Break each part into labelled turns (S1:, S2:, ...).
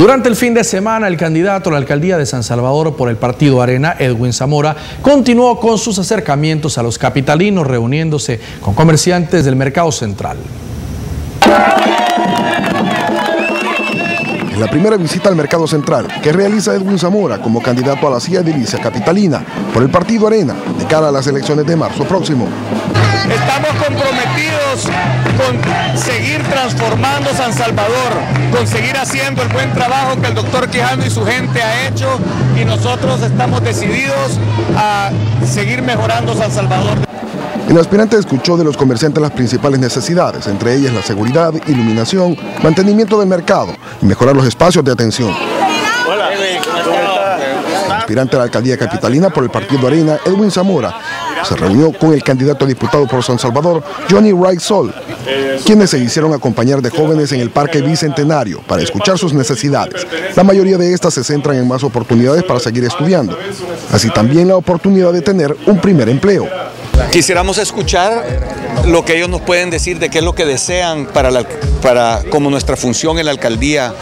S1: Durante el fin de semana, el candidato a la alcaldía de San Salvador por el partido Arena, Edwin Zamora, continuó con sus acercamientos a los capitalinos, reuniéndose con comerciantes del mercado central.
S2: En la primera visita al mercado central que realiza Edwin Zamora como candidato a la silla de edilicia capitalina por el partido Arena de cara a las elecciones de marzo próximo.
S3: Estamos comprometidos seguir transformando San Salvador, con seguir haciendo el buen trabajo que el doctor Quijano y su gente ha hecho y nosotros estamos decididos a seguir mejorando San Salvador.
S2: El aspirante escuchó de los comerciantes las principales necesidades, entre ellas la seguridad, iluminación, mantenimiento del mercado y mejorar los espacios de atención. El aspirante a la alcaldía capitalina por el partido Arena, Edwin Zamora, se reunió con el candidato a diputado por San Salvador, Johnny Wright Sol, quienes se hicieron acompañar de jóvenes en el Parque Bicentenario para escuchar sus necesidades. La mayoría de estas se centran en más oportunidades para seguir estudiando, así también la oportunidad de tener un primer empleo.
S4: Quisiéramos escuchar lo que ellos nos pueden decir de qué es lo que desean para, como nuestra función en la alcaldía.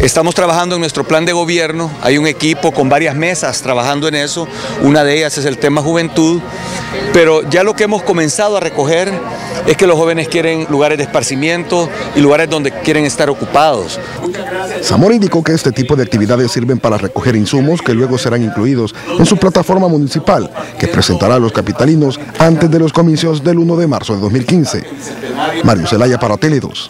S4: Estamos trabajando en nuestro plan de gobierno, hay un equipo con varias mesas trabajando en eso, una de ellas es el tema juventud, pero ya lo que hemos comenzado a recoger es que los jóvenes quieren lugares de esparcimiento y lugares donde quieren estar ocupados.
S2: Zamora indicó que este tipo de actividades sirven para recoger insumos que luego serán incluidos en su plataforma municipal, que presentará a los capitalinos antes de los comicios del 1 de de 2015. Mario Zelaya para Tele 2.